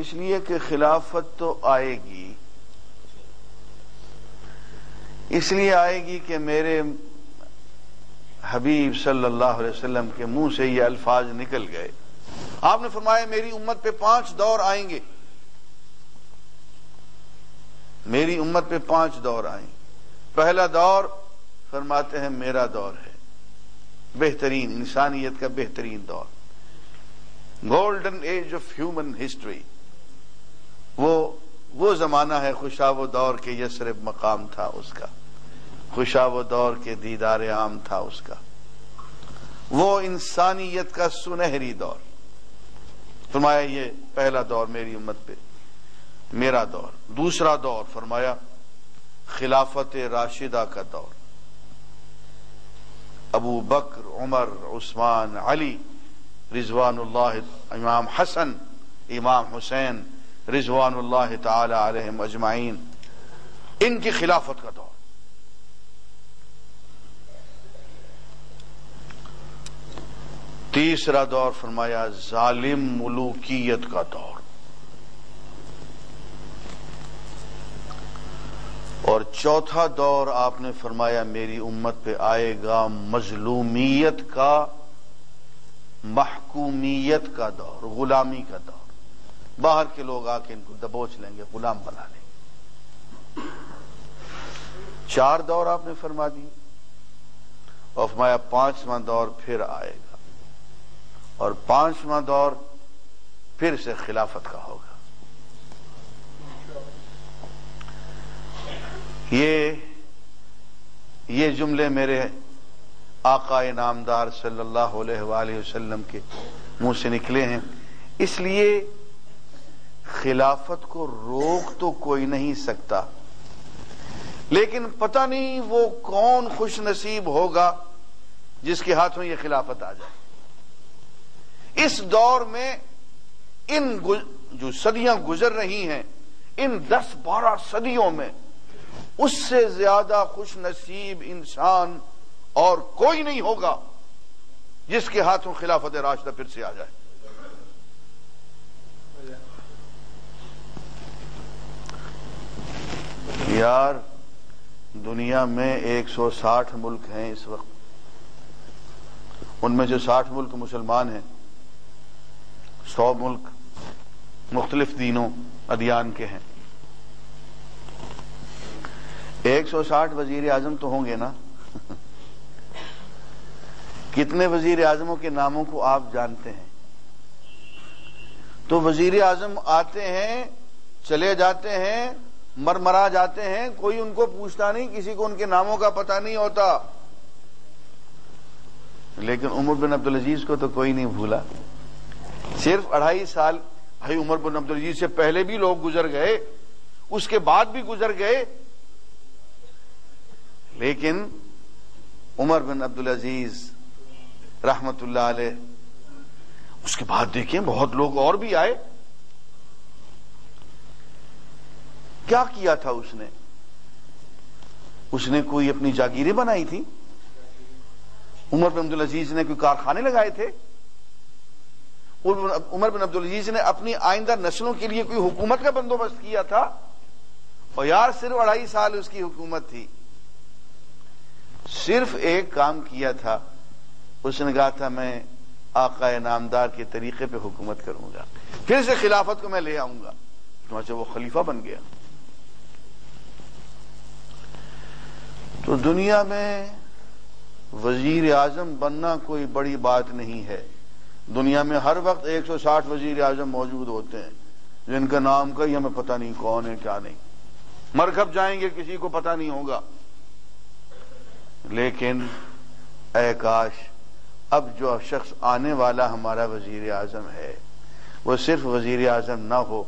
اس لیے کہ خلافت تو آئے گی۔ اس لیے آئے گی کہ میرے حبیب صلی اللہ علیہ وسلم کے منہ سے یہ الفاظ نکل گئے۔ آپ نے فرمایا میری امت پہ پانچ دور آئیں گے۔ میری امت پہ پانچ دور آئیں۔ پہلا دور فرماتے ہیں میرا دور ہے۔ بہترین انسانیت کا بہترین دور۔ Golden age of human history وہ زمانہ ہے خوشاب و دور کے یسرب مقام تھا اس کا۔ خوشاب و دور کے دیدار عام تھا اس کا۔ وہ انسانیت کا سنہری دور۔ فرمایا، یہ پہلا دور میری امت پہ، میرا دور۔ دوسرا دور، فرمایا، خلافت راشدہ کا دور۔ ابو بکر، عمر، عثمان، علی، رضوان اللہ، امام حسن، امام حسین رضوان اللہ تعالی علیہم اجمعین، ان کی خلافت کا دور۔ تیسرا دور فرمایا، ظالم ملوکیت کا دور۔ اور چوتھا دور آپ نے فرمایا، میری امت پہ آئے گا مظلومیت کا، محکومیت کا دور، غلامی کا دور۔ باہر کے لوگ آ کے ان کو دبوچ لیں گے، غلام بنا لیں گے۔ چار دور آپ نے فرما دی، اور فرمایا پانچواں دور پھر آئے گا، اور پانچواں دور پھر سے خلافت کا ہوگا۔ یہ یہ جملے میرے آقا نامدار صلی اللہ علیہ وآلہ وسلم کے منہ سے نکلے ہیں۔ اس لیے خلافت کو روک تو کوئی نہیں سکتا۔ لیکن پتہ نہیں وہ کون خوش نصیب ہوگا جس کے ہاتھوں یہ خلافت آ جائے۔ اس دور میں ان جو صدیاں گزر رہی ہیں، ان دس بارہ صدیوں میں اس سے زیادہ خوش نصیب انسان اور کوئی نہیں ہوگا جس کے ہاتھوں خلافت راشدہ پھر سے آ جائے۔ یار دنیا میں ایک سو ساٹھ ملک ہیں اس وقت۔ ان میں جو ساٹھ ملک مسلمان ہیں، سو ملک مختلف دینوں ادیان کے ہیں۔ ایک سو ساٹھ وزیر اعظم تو ہوں گے نا؟ کتنے وزیر اعظموں کے ناموں کو آپ جانتے ہیں؟ تو وزیر اعظم آتے ہیں، چلے جاتے ہیں مرمرا جاتے ہیں، کوئی ان کو پوچھتا نہیں، کسی کو ان کے ناموں کا پتہ نہیں ہوتا۔ لیکن عمر بن عبدالعزیز کو تو کوئی نہیں بھولا۔ صرف اڑھائی سال، بھائی عمر بن عبدالعزیز سے پہلے بھی لوگ گزر گئے، اس کے بعد بھی گزر گئے۔ لیکن عمر بن عبدالعزیز رحمت اللہ علیہ، اس کے بعد دیکھیں بہت لوگ اور بھی آئے۔ کیا کیا تھا اس نے؟ اس نے کوئی اپنی جاگیریں بنائی تھی عمر بن عبدالعزیز نے کوئی کارخانے لگائے تھے؟ عمر بن عبدالعزیز نے اپنی آئندہ نسلوں کے لیے کوئی حکومت کا بندوبست کیا تھا؟ اور یار، صرف اڑائی سال اس کی حکومت تھی۔ صرف ایک کام کیا تھا، اس نے کہا تھا، میں آقا نامدار کے طریقے پہ حکومت کروں گا۔ پھر سے خلافت کو میں لے آؤں گا۔ وہ خلیفہ بن گیا۔ تو دنیا میں وزیر اعظم بننا کوئی بڑی بات نہیں ہے۔ دنیا میں ہر وقت ایک سو ساٹھ وزیر اعظم موجود ہوتے ہیں۔ جن کا نام کا ہی ہمیں پتہ نہیں کون ہے، کیا نہیں۔ مرکب جائیں گے، کسی کو پتہ نہیں ہوگا۔ لیکن اے کاش، اب جو شخص آنے والا ہمارا وزیر اعظم ہے، وہ صرف وزیر اعظم نہ ہو،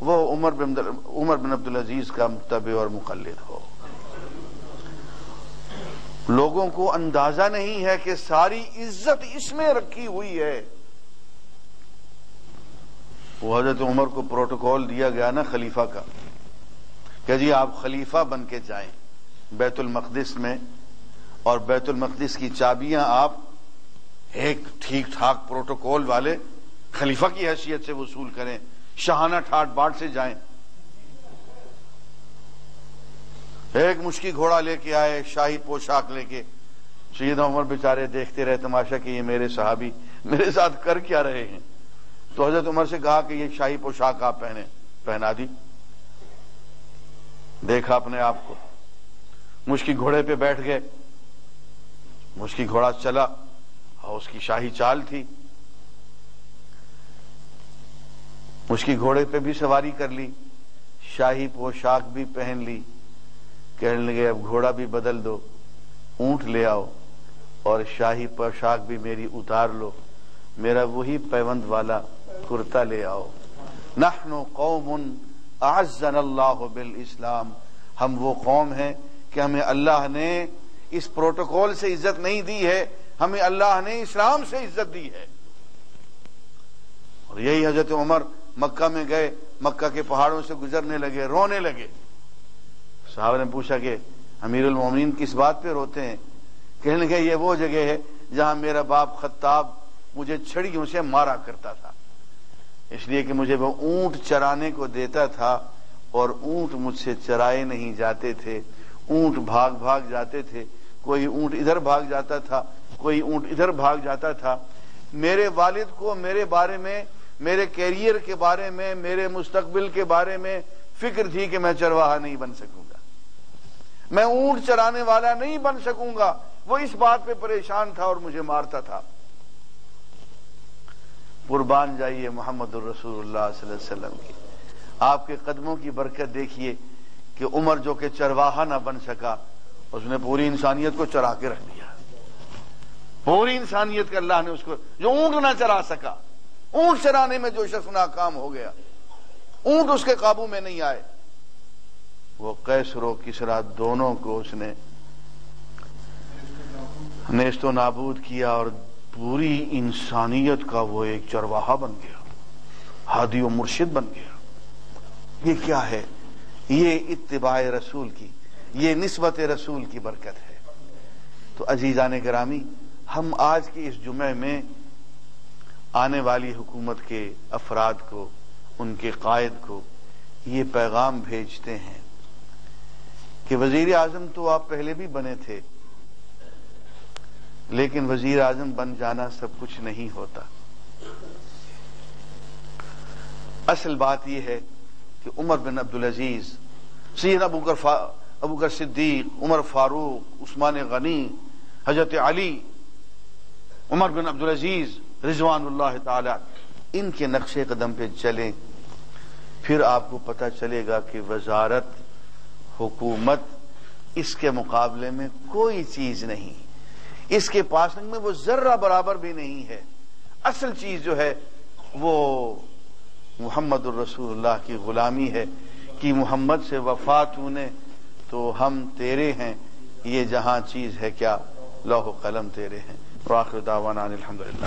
وہ عمر بن عمر بن عبدالعزیز کا متبع اور مقلد ہو۔ لوگوں کو اندازہ نہیں ہے کہ ساری عزت اس میں رکھی ہوئی ہے۔ وہ حضرت عمر کو پروٹوکول دیا گیا نا خلیفہ کا۔ کہ جی آپ خلیفہ بن کے جائیں بیت المقدس میں اور بیت المقدس کی چابیاں آپ ایک ٹھیک ٹھاک پروٹوکول والے خلیفہ کی حیثیت سے وصول کریں شہانہ ٹھاٹ باٹ سے جائیں۔ ایک مشکی گھوڑا لے کے آئے، شاہی پوشاک لے کے۔ سید عمر بیچارے دیکھتے رہے تماشا کہ یہ میرے صحابی میرے ساتھ کر کیا رہے ہیں۔ تو حضرت عمر سے کہا کہ یہ شاہی پوشاک آپ پہنے، پہنا دی۔ دیکھا اپنے آپ کو۔ مشکی گھوڑے پہ بیٹھ گئے۔ مشکی گھوڑا چلا اور اس کی شاہی چال تھی۔ مشکی گھوڑے پہ بھی سواری کر لی، شاہی پوشاک بھی پہن لی۔ کہنے لگے، اب گھوڑا بھی بدل دو، اونٹ لے آؤ اور شاہی پوشاک بھی میری اتار لو، میرا وہی پیوند والا کرتا لے آؤ۔ نحن قوم اعزن اللہ بالاسلام۔ ہم وہ قوم ہیں کہ ہمیں اللہ نے اس پروٹوکول سے عزت نہیں دی ہے، ہمیں اللہ نے اسلام سے عزت دی ہے۔ اور یہی حضرت عمر مکہ میں گئے، مکہ کے پہاڑوں سے گزرنے لگے، رونے لگے۔ صاحب نے پوچھا کہ امیر المومنین کس بات پہ روتے ہیں؟ کہنے لگے یہ وہ جگہ ہے جہاں میرا باپ خطاب مجھے چھڑیوں سے مارا کرتا تھا۔ اس لیے کہ مجھے وہ اونٹ چرانے کو دیتا تھا اور اونٹ مجھ سے چرائے نہیں جاتے تھے۔ اونٹ بھاگ بھاگ جاتے تھے۔ کوئی اونٹ ادھر بھاگ جاتا تھا، کوئی اونٹ ادھر بھاگ جاتا تھا۔ میرے والد کو میرے بارے میں، میرے کیریئر کے بارے میں، میرے مستقبل کے بارے میں فکر تھی کہ میں چرواہا نہیں بن سکوں۔ میں اونٹ چرانے والا نہیں بن سکوں گا۔ وہ اس بات پہ پریشان تھا اور مجھے مارتا تھا۔ قربان جائیے محمد الرسول اللہ صلی اللہ علیہ وسلم کی۔ آپ کے قدموں کی برکت دیکھیے کہ عمر جو کہ چرواہا نہ بن سکا، اس نے پوری انسانیت کو چرا کے رکھ دیا۔ پوری انسانیت کا اللہ نے اس کو، جو اونٹ نہ چرا سکا۔ اونٹ چرانے میں جو شخص ناکام ہو گیا، اونٹ اس کے قابو میں نہیں آئے۔ وہ کیسر و کسرا دونوں کو اس نے نیست و نابود کیا اور پوری انسانیت کا وہ ایک چرواہا بن گیا، ہادی و مرشد بن گیا۔ یہ کیا ہے؟ یہ اتباع رسول کی، یہ نسبت رسول کی برکت ہے۔ تو عزیزان گرامی، ہم آج کے اس جمعے میں آنے والی حکومت کے افراد کو، ان کے قائد کو یہ پیغام بھیجتے ہیں کہ وزیر اعظم تو آپ پہلے بھی بنے تھے، لیکن وزیر اعظم بن جانا سب کچھ نہیں ہوتا۔ اصل بات یہ ہے کہ عمر بن عبدالعزیز، سید ابو ابو صدیق، عمر فاروق، عثمان غنی، حضرت علی، عمر بن عبدالعزیز رضوان اللہ تعالی، ان کے نقش قدم پہ چلیں۔ پھر آپ کو پتہ چلے گا کہ وزارت حکومت اس کے مقابلے میں کوئی چیز نہیں۔ اس کے پاس میں وہ ذرہ برابر بھی نہیں ہے۔ اصل چیز جو ہے وہ محمد الرسول اللہ کی غلامی ہے کہ محمد سے وفات ہونے تو ہم تیرے ہیں۔ یہ جہاں چیز ہے کیا؟ لوح قلم تیرے ہیں۔ دعوانا الحمدللہ